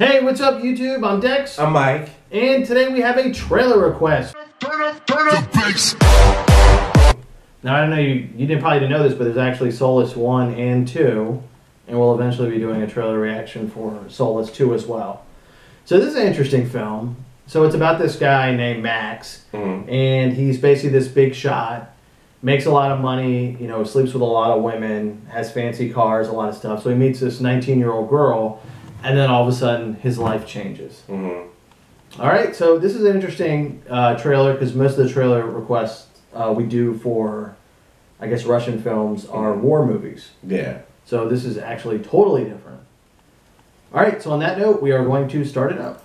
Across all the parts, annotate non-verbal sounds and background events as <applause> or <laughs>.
Hey, what's up, YouTube? I'm Dex, I'm Mike. and today we have a trailer request. Now, I don't know, you, you didn't probably didn't know this, but there's actually Soulless 1 and 2, and we'll eventually be doing a trailer reaction for Soulless 2 as well. So, this is an interesting film. So, it's about this guy named Max, Mhm. and he's basically this big shot, makes a lot of money, you know, sleeps with a lot of women, has fancy cars, a lot of stuff. So, he meets this 19 year old girl, and then all of a sudden, his life changes. hmm All right, so this is an interesting uh, trailer because most of the trailer requests uh, we do for, I guess, Russian films are war movies. Yeah. So this is actually totally different. All right, so on that note, we are going to start it up.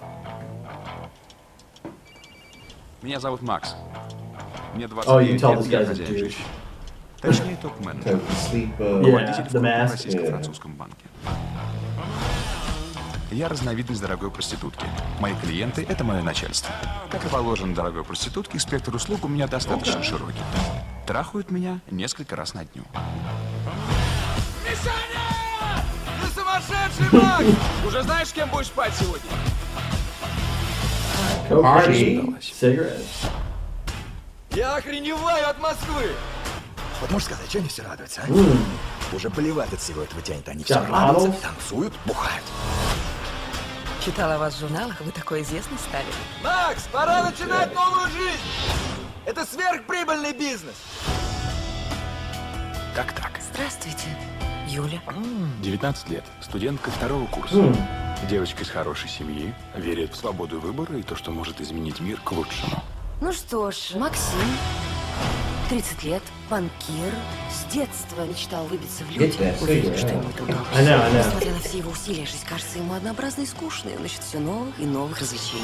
Меня зовут Макс. Мне 29 Oh, you tell лет, this я guy's a хозяин douche. жизни. Точнее, топ-менеджер. To sleep. Uh, Yeah. Руководитель в The крупном Mask. российско-французском банке. Я разновидность дорогой проститутки. Мои клиенты – это мое начальство. Как и положено дорогой проститутке, спектр услуг у меня достаточно широкий. Трахают меня несколько раз на дню. Мишаня! Ты сумасшедший, Макс! Уже знаешь, с кем будешь спать сегодня? Cigarettes. Я охреневаю от Москвы! Вот можешь сказать, что они все радуются, а? Mm. Уже плевать от всего этого тянет. Они все радуются, танцуют, бухают. Читала вас в журналах, вы такой известный стали. Макс, пора начинать новую жизнь! Это сверхприбыльный бизнес! Как так? Здравствуйте, Юля. 19 лет, студентка второго курса. Mm. Девочка из хорошей семьи, верит в свободу выбора и то, что может изменить мир к лучшему. Ну что ж, Максим, 30 лет, банкир, с детства мечтал выбиться в люди. cigarette. что ему это удалось. Несмотря на все его усилия, жизнь кажется ему однообразной и скучной. Он ищет все новых и новых развлечений.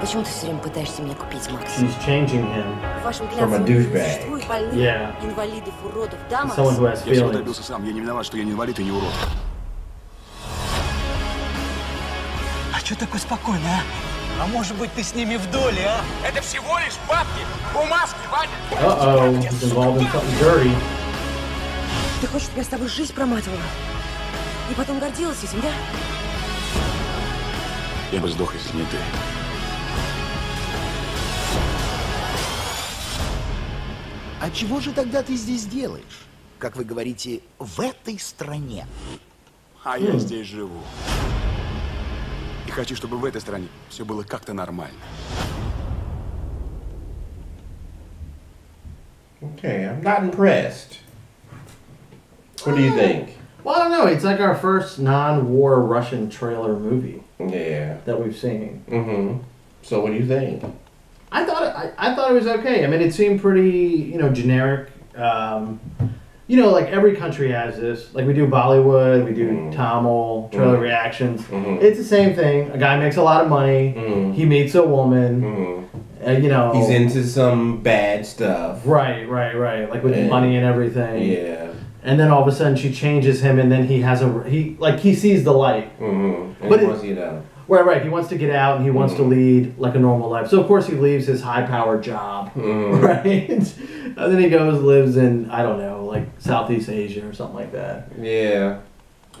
Почему ты все время пытаешься меня купить, Макс? She's changing him. В вашем From a douchebag. больных, Yeah. инвалидов, уродов. Да, Макс? Someone who has Я всего feelings. добился сам, я не виноват, что я не инвалид и не урод. А что такой спокойный, а? А может быть, ты с ними в доле, а? Это всего лишь бабки, бумажки, Ваня! Uh-oh, he's involved in something dirty. Ты хочешь, чтобы я с тобой жизнь проматывала? И потом гордилась этим, да? Я бы сдох, если не ты. А чего же тогда ты здесь делаешь? Как вы говорите, в этой стране. А я здесь живу. И хочу, чтобы в этой стране все было как-то нормально. okay, I'm not impressed. What do you think? Well, I don't know. It's like our first non-war Russian trailer movie Yeah. that we've seen. Mm-hmm. So what do you think? I thought it, I, I thought it was okay. I mean, it seemed pretty, you know, generic. Um, you know, like every country has this. Like we do Bollywood, we do Mm. Tamil trailer Mm. reactions. Mhm. It's the same thing. A guy makes a lot of money. Mm. He meets a woman. Mm. Uh, you know, He's into some bad stuff. right, right, right. Like with Yeah. money and everything. Yeah. And then all of a sudden she changes him, and then he has a he like he sees the light. Mm-hmm. And But he wants you to. Right, right. He wants to get out and he wants to lead like a normal life. So of course he leaves his high-powered job, <laughs> right? and then he goes lives in I don't know, like Southeast Asia or something like that. Yeah.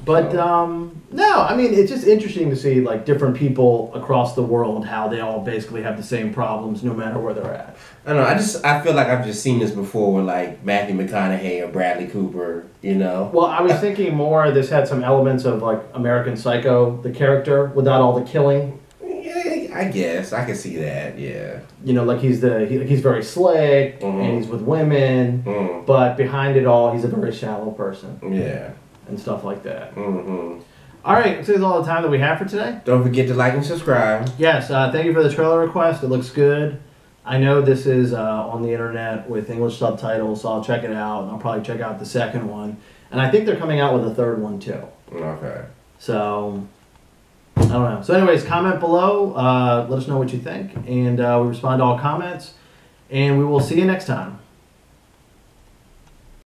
But Oh. um, no, I mean it's just interesting to see like different people across the world how they all basically have the same problems no matter where they're at. I don't know. I just I feel like I've just seen this before with like Matthew McConaughey or Bradley Cooper. You know. Well, I was thinking more. This had some elements of like American Psycho, the character without all the killing. I guess I can see that. Yeah. You know, like he's the he, he's very slick Mhm. and he's with women. Mm. but behind it all, he's a very shallow person Yeah. and stuff like that. Mm-hmm. All right, so that's all the time that we have for today. Don't forget to like and subscribe. Yes, uh, thank you for the trailer request. It looks good. I know this is uh, on the internet with English subtitles, so I'll check it out, and I'll probably check out the second one. And I think they're coming out with a third one too. Okay. So I don't know. So, anyways, comment below. Uh, let us know what you think, and uh, we respond to all comments. And we will see you next time.